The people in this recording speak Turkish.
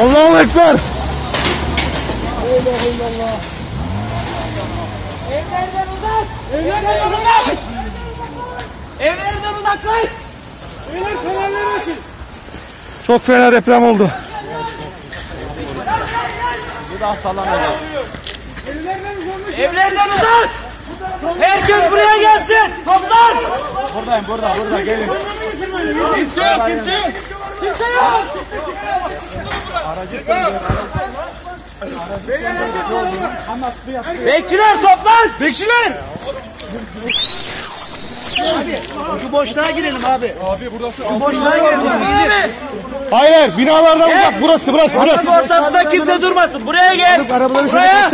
Allahu Ekber. Evlerden uzak! Evlerden uzak! Evlerden uzaklaş! Evler fenerleri açın! Çok fena deprem oldu. Evlerden uzak! Herkes buraya gelsin! Toplan! Buradayım burada burada gelin. Kimse yok, kimse yok! Kimse yok! Bekçiler toplan! Bekçiler. Şu boşluğa girelim abi. Abi burası. Şu boşluğa girelim. Abi. Hayır hayır binalardan uzak. Burası burası burası. Ortasında kimse durmasın. Buraya gel. Buraya.